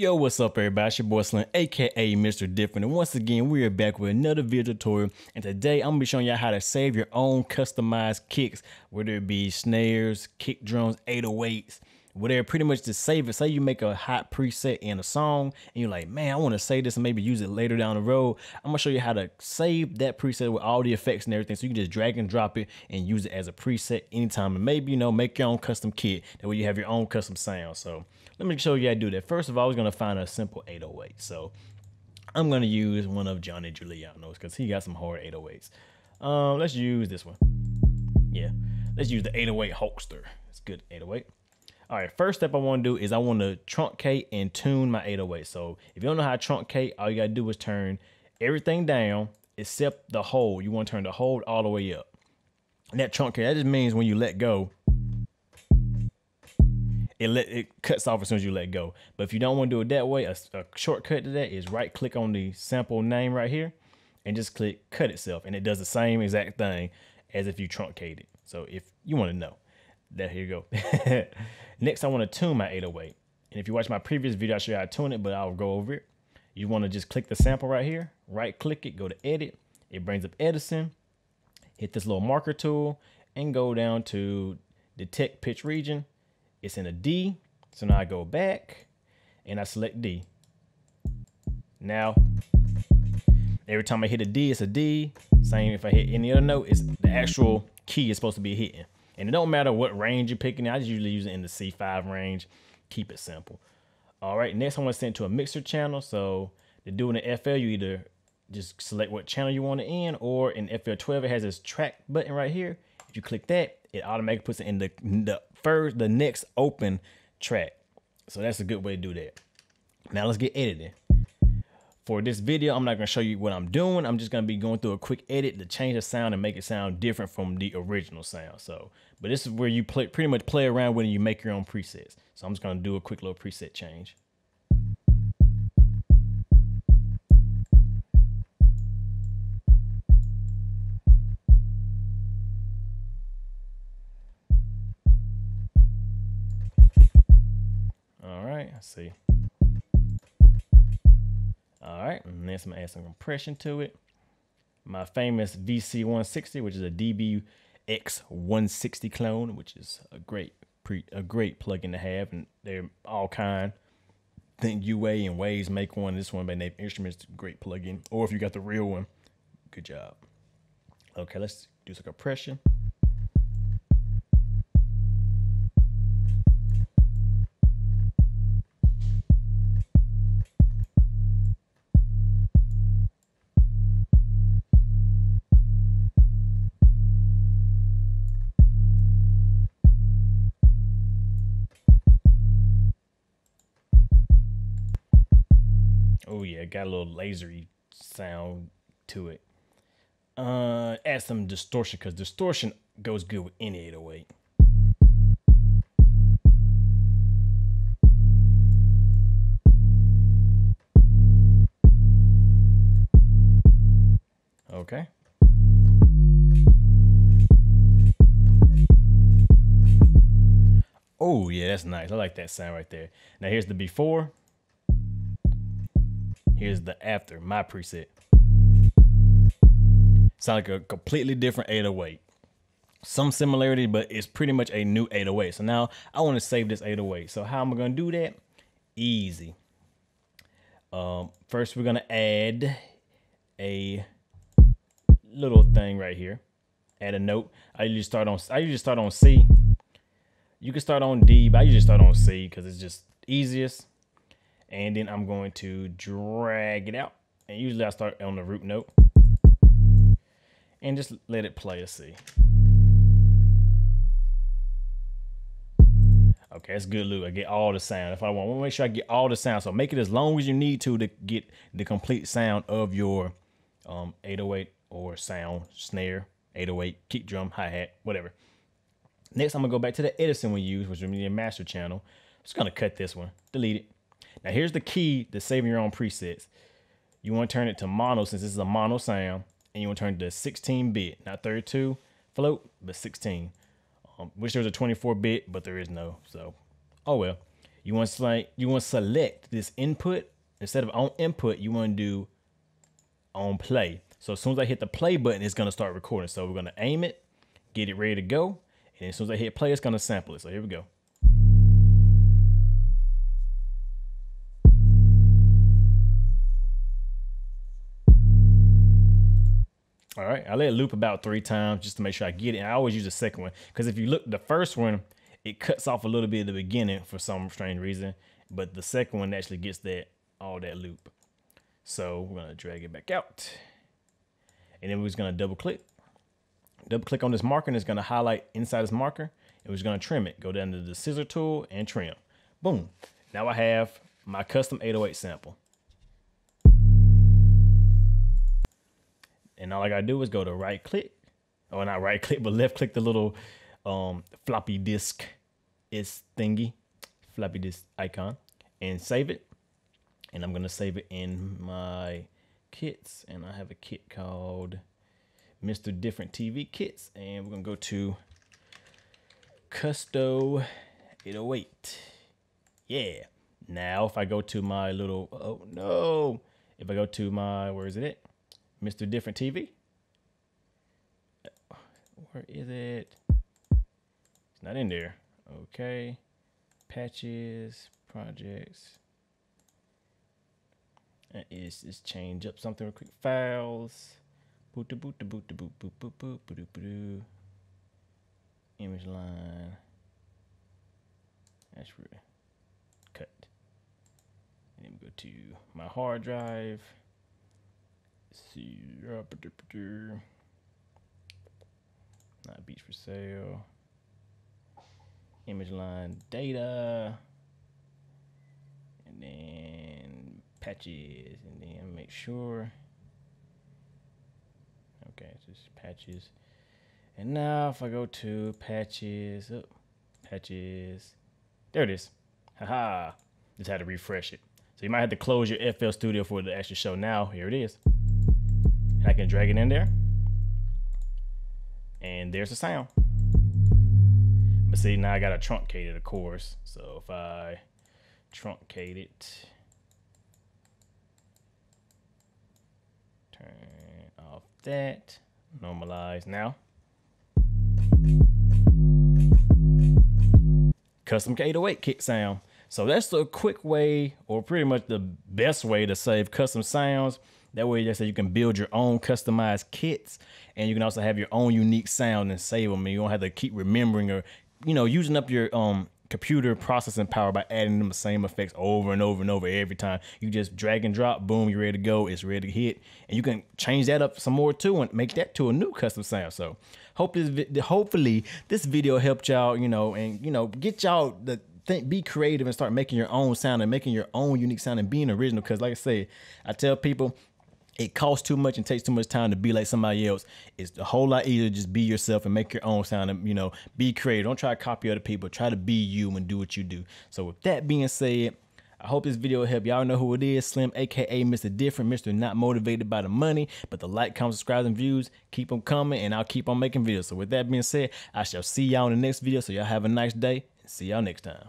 Yo, what's up everybody? It's your boy Slim, aka Mr. Different. And once again, we are back with another video tutorial. And today I'm gonna be showing y'all how to save your own customized kicks, whether it be snares, kick drums, 808s, whatever, pretty much to save it. Say you make a hot preset in a song and you're like, man, I want to save this and maybe use it later down the road. I'm gonna show you how to save that preset with all the effects and everything. So you can just drag and drop it and use it as a preset anytime. And maybe, you know, make your own custom kit. That way you have your own custom sound. So let me show you how to do that. First of all, I was gonna find a simple 808. So I'm gonna use one of Johnny Juliano's because he got some hard 808s. Um, let's use this one. Yeah, let's use the 808 Hulkster. It's good 808. All right, first step I want to do is I want to truncate and tune my 808. So if you don't know how to truncate, all you got to do is turn everything down except the hold. You want to turn the hold all the way up. And that truncate, that just means when you let go, it let it cuts off as soon as you let go. But if you don't want to do it that way, a, a shortcut to that is right click on the sample name right here and just click cut itself. And it does the same exact thing as if you truncate it. So if you want to know that, here you go. Next, I want to tune my 808. And if you watch my previous video, I show you how to tune it, but I'll go over it. You want to just click the sample right here, right click it, go to edit. It brings up Edison. Hit this little marker tool and go down to detect pitch region. It's in a D. So now I go back and I select D. Now, every time I hit a D, it's a D. Same if I hit any other note, it's the actual key is supposed to be hitting. And it don't matter what range you're picking. I just usually use it in the C5 range. Keep it simple. All right, next I want to send to a mixer channel. So to do the FL, you either just select what channel you want it in, or in FL12, it has this track button right here. If you click that, it automatically puts it in the, the first, the next open track. So that's a good way to do that. Now let's get editing. For this video, I'm not gonna show you what I'm doing. I'm just gonna be going through a quick edit to change the sound and make it sound different from the original sound. So, but this is where you play pretty much play around when you make your own presets. So I'm just gonna do a quick little preset change. All right, see. All right, and next I'm gonna add some compression to it. My famous VC160, which is a DBX160 clone, which is a great pre a great plugin to have, and they're all kind. Think UA and Waves make one. This one by Native Instruments, great plugin. Or if you got the real one, good job. Okay, let's do some compression. Oh yeah, got a little lasery sound to it. Uh, add some distortion because distortion goes good with any 808. Okay. Oh yeah, that's nice. I like that sound right there. Now here's the before. Here's the after, my preset. Sound like a completely different 808. Some similarity, but it's pretty much a new 808. So now I want to save this 808. So how am I going to do that? Easy. Um, first, we're going to add a little thing right here. Add a note. I usually start on I usually start on C. You can start on D, but I usually start on C because it's just easiest and then I'm going to drag it out. And usually I start on the root note and just let it play. Let's see. Okay, that's good loop. I get all the sound. If I want, I want to make sure I get all the sound. So make it as long as you need to to get the complete sound of your um, 808 or sound, snare, 808, kick drum, hi-hat, whatever. Next, I'm gonna go back to the Edison we use, which is the master channel. I'm just gonna cut this one, delete it. Now here's the key to saving your own presets. You want to turn it to mono since this is a mono sound, and you want to turn it to 16 bit, not 32 float, but 16. Um, wish there was a 24 bit, but there is no. So, oh well. you want to select you want to select this input instead of on input. You want to do on play. So as soon as I hit the play button, it's gonna start recording. So we're gonna aim it, get it ready to go, and as soon as I hit play, it's gonna sample it. So here we go. All right, I let it loop about three times just to make sure I get it. And I always use the second one because if you look, the first one, it cuts off a little bit at the beginning for some strange reason, but the second one actually gets that all that loop. So we're gonna drag it back out, and then we're just gonna double click. Double click on this marker, and it's gonna highlight inside this marker, and we're just gonna trim it. Go down to the scissor tool and trim. Boom. Now I have my custom 808 sample. And all I gotta do is go to right click, or not right click, but left click the little um, floppy disk is thingy, floppy disk icon, and save it. And I'm gonna save it in my kits, and I have a kit called Mr. Different TV Kits, and we're gonna go to Custo 808. Yeah. Now, if I go to my little, oh no, if I go to my, where is it? Mr. Different TV. Where is it? It's not in there. Okay. Patches, projects. And it's change up something real quick. Files. Boot to boot to boot to boot boot boot boot boot boot boot. Image line. That's real. Cut. And then we go to my hard drive see. Uh, Not beach for sale. Image line data. And then patches. And then make sure. Okay, it's just patches. And now if I go to patches, oh, patches, there it is. Haha, just had to refresh it. So you might have to close your FL Studio for the actual show. Now, here it is. And I can drag it in there. And there's the sound. But see, now I got to truncate it, of course. So if I truncate it, turn off that, normalize now. Custom K808 kick sound. So that's the quick way, or pretty much the best way to save custom sounds that way, just so you can build your own customized kits, and you can also have your own unique sound and save them. And you don't have to keep remembering or, you know, using up your um computer processing power by adding them the same effects over and over and over every time. You just drag and drop, boom, you're ready to go. It's ready to hit, and you can change that up some more too and make that to a new custom sound. So, hope this, hopefully, this video helped y'all, you know, and you know, get y'all the think be creative and start making your own sound and making your own unique sound and being original because like i say i tell people it costs too much and takes too much time to be like somebody else. It's a whole lot easier to just be yourself and make your own sound and, you know, be creative. Don't try to copy other people. Try to be you and do what you do. So with that being said, I hope this video helped. Y'all know who it is. Slim, aka Mr. Different, Mr. Not Motivated by the Money, but the like, comment, subscribe, and views. Keep them coming, and I'll keep on making videos. So with that being said, I shall see y'all in the next video. So y'all have a nice day, and see y'all next time.